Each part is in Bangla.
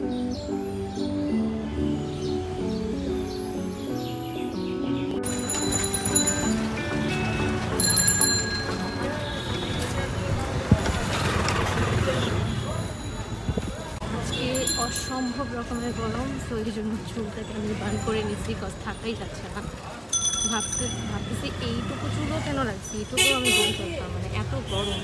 অসম্ভব রকমের গরম, তো এই জন্য চুলটাকে আমি বান করে নিচ্ছি কজ থাকাই যাচ্ছে না। ভাবতে ভাবতেছি এইটুকু চুলও কেন রাখছি? এইটুকু আমি বলতে মানে এত গরম।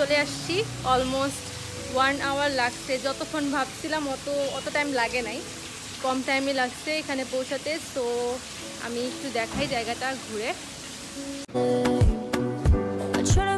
চলে আসছি। অলমোস্ট ওয়ান আওয়ার লাগছে। যতক্ষণ ভাবছিলাম অত অত টাইম লাগে নাই। কম টাইমে লাগছে এখানে পৌঁছাতে। তো আমি একটু দেখাই জায়গাটা ঘুরে। I try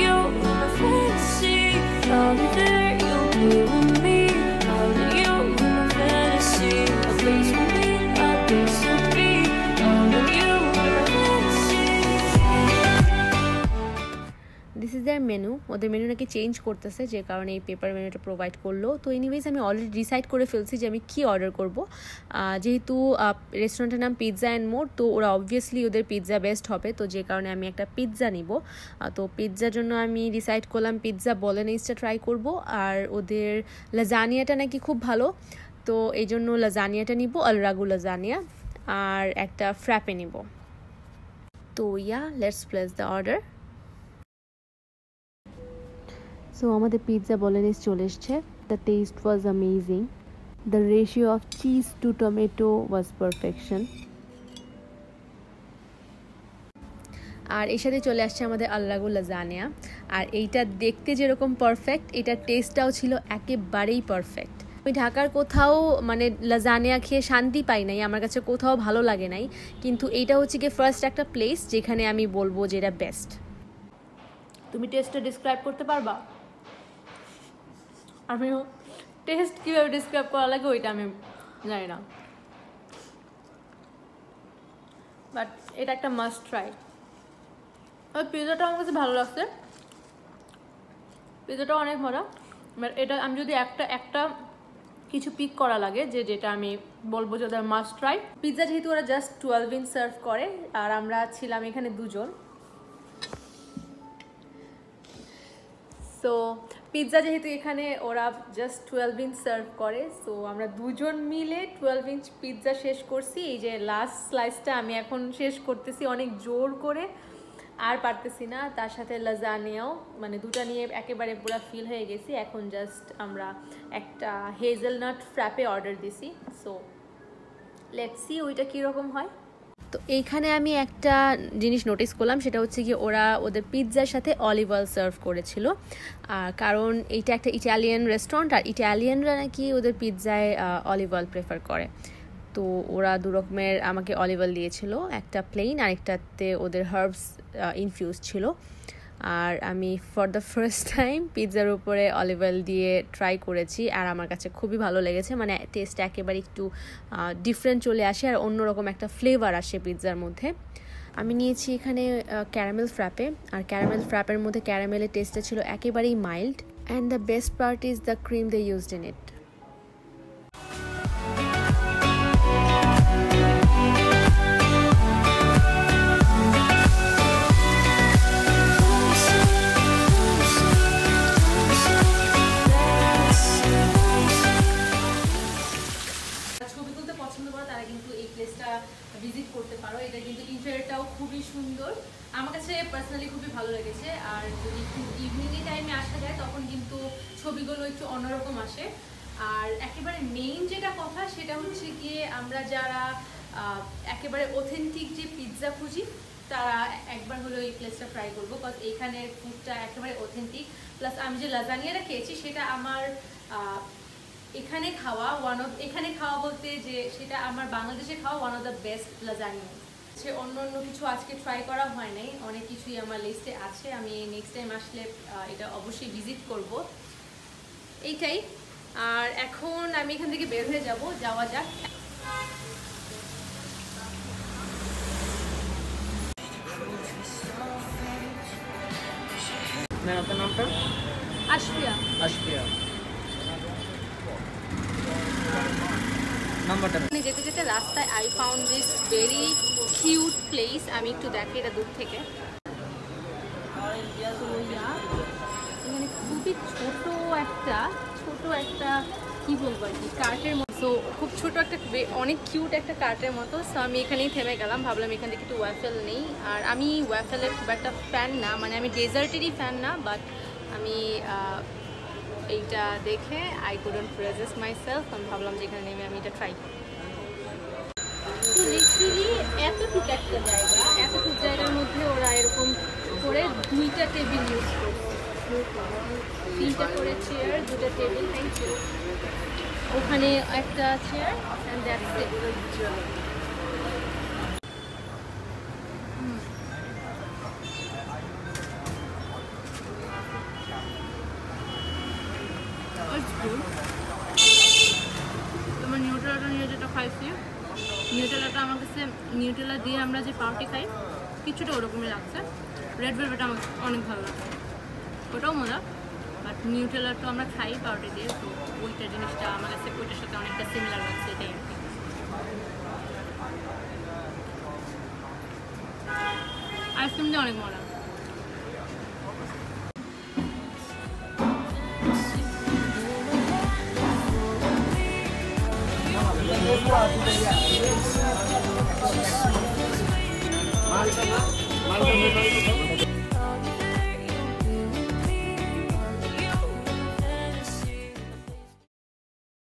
You're my fantasy there, you'll be with me there menu ওদের মেনু নাকি চেঞ্জ করতেছে, যে কারণে এই পেপার মেনুটা প্রোভাইড করল। তো এনিওয়েজ আমি অলরেডি ডিসাইড করে ফেলছি যে আমি কী অর্ডার করব। যেহেতু রেস্টুরেন্টের নাম পিৎজা অ্যান্ড মোর তো ওরা অবভিয়াসলি ওদের পিৎজা বেস্ট হবে। তো যে কারণে আমি একটা পিৎজা নিব। তো পিৎজার জন্য আমি ডিসাইড করলাম পিৎজা বলেনিসটা ট্রাই করব। আর ওদের লাজানিয়াটা নাকি খুব ভালো। তো এই জন্য লাজানিয়াটা নিব আলরাগু লাজানিয়া আর একটা ফ্র্যাপে নিব। তো yeah let's place the order so আমাদের পিৎজা বলেনিস চলে এসছে। The taste was amazing the ratio of cheese to tomato was perfection আর এর সাথে চলে আসছে আমাদের আল্লাগু লাজানিয়া আর এইটা দেখতে যেরকম পারফেক্ট এটার টেস্টটাও ছিল একেবারেই পারফেক্ট আমি ঢাকার কোথাও মানে লাজানিয়া খেয়ে শান্তি পাই নাই, আমার কাছে কোথাও ভালো লাগে নাই। কিন্তু এইটা হচ্ছে কি ফার্স্ট একটা প্লেস যেখানে আমি বলব যে এটা বেস্ট তুমি টেস্টটা ডিসক্রাইব করতে পারবা? আমিও টেস্ট কীভাবে ডিসক্রাইব করা লাগে ওইটা আমি জানি না। বাট এটা একটা মাস্ট ট্রাই আর পিজাটা আমার কাছে ভালো লাগছে। পিজাটা অনেক মজা। বাট এটা আমি যদি একটা একটা কিছু পিক করা লাগে যে যেটা আমি বলব যে ওদের মাস্ট ট্রাই পিৎজা যেহেতু ওরা জাস্ট টুয়েলভ ইন সার্ভ করে, আর আমরা ছিলাম এখানে দুজন। সো পিৎজা যেহেতু এখানে ওরা জাস্ট টুয়েলভ ইঞ্চ সার্ভ করে সো আমরা দুজন মিলে টুয়েলভ ইঞ্চ পিৎজা শেষ করছি। এই যে লাস্ট স্লাইসটা আমি এখন শেষ করতেছি অনেক জোর করে, আর পারতেছি না। তার সাথে লাজানিয়াও মানে দুটা নিয়ে একেবারে পুরো ফিল হয়ে গেছি। এখন জাস্ট আমরা একটা হেজেলনাট ফ্র্যাপে অর্ডার দিছি। সো লেটসি ওইটা কীরকম হয়। তো এইখানে আমি একটা জিনিস নোটিস করলাম, সেটা হচ্ছে কি ওরা ওদের পিৎজার সাথে অলিভ অয়েল সার্ভ করেছিল। আর কারণ এইটা একটা ইটালিয়ান রেস্টুরেন্ট আর ইটালিয়ানরা নাকি ওদের পিৎজায় অলিভ অয়েল প্রেফার করে। তো ওরা দু রকমের আমাকে অলিভ অয়েল দিয়েছিল, একটা প্লেন আর একটাতে ওদের হার্বস ইনফিউজ ছিল। আর আমি ফর দ্য ফার্স্ট টাইম পিৎজার উপরে অলিভ অয়েল দিয়ে ট্রাই করেছি, আর আমার কাছে খুবই ভালো লেগেছে। মানে টেস্ট একেবারে একটু ডিফারেন্ট চলে আসে, আর অন্যরকম একটা ফ্লেভার আসে পিৎজার মধ্যে। আমি নিয়েছি এখানে ক্যারামেল ফ্র্যাপে আর ক্যারামেল ফ্র্যাপের মধ্যে ক্যারামেলের টেস্টটা ছিল একেবারেই mild and the best part is the cream they used in it personally খুবই ভালো লেগেছে। আর যদি ইভিনিং টাইমে আসা যায়, তখন কিন্তু ছবিগুলো একটু অন্যরকম আসে। আর একেবারে মেইন যেটা কথা, সেটা হচ্ছে গিয়ে আমরা যারা একেবারে অথেন্টিক যে পিৎজা খুঁজি, তারা একবার হলো এই প্লেসটা ট্রাই করব। বিকজ এইখানের ফুডটা একেবারে অথেন্টিক প্লাস আমি যে লাজানিয়াটা খেয়েছি, সেটা আমার এখানে খাওয়া ওয়ান অফ এখানে খাওয়া বলতে যে, সেটা আমার বাংলাদেশে খাওয়া one of the best lasagna সে অন্য অন্য কিছু আজকে ট্রাই করা হয় নাই। অনেক কিছুই আমার লিস্টে আছে। আমি নেক্সট টাইম আসলে এটা অবশ্যই ভিজিট করব। এইটাই। আর এখন আমি এখান থেকে বের হয়ে যাব। যাওয়া যাক। আপনার নামটা? আশফিয়া। আশফিয়া। যেতে যেতে রাস্তায় I found this very cute place আমি একটু দেখি এটা দূর থেকে। এখানে খুবই ছোট একটা ছোট একটা, কি বলব আর কি কার্টের মতো। খুব ছোট একটা অনেক কিউট একটা কার্টের মতো। সো আমি এখানেই থেমে গেলাম, ভাবলাম এখান থেকে একটু ওয়াফেল নেই। আর আমি ওয়াফেলের খুব একটা ফ্যান না মানে আমি ডেজার্টেরই ফ্যান না বাট আমি এইটা দেখে I couldn't resist myself আমি ভাবলাম যে এখানে নেমে আমি এটা ট্রাই করি। একটা জায়গা জায়গার মধ্যে ওরা এরকম করে দুইটা টেবিল করে চেয়ার টেবিল থ্যাংক ইউ ওখানে একটা চেয়ার নিউট্রেলাটা নিয়ে যেটা আমার কাছে নিউট্রেলা দিয়ে আমরা যে পাউটি খাই, কিছুটা ওরকমই লাগছে। রেড ভেলভেট আমার অনেক ভালো লাগে। ওটাও মজা। বাট নিউট্রেলা তো আমরা খাই পাউডার দিয়ে, তো ওইটা জিনিসটা আমার কাছে, ওইটার সাথে অনেকটা সিমিলার লাগছে এটাই আর কি। আইসক্রিম দিয়ে অনেক মজা। माल का माल का